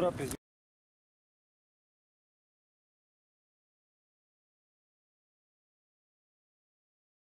pura presión.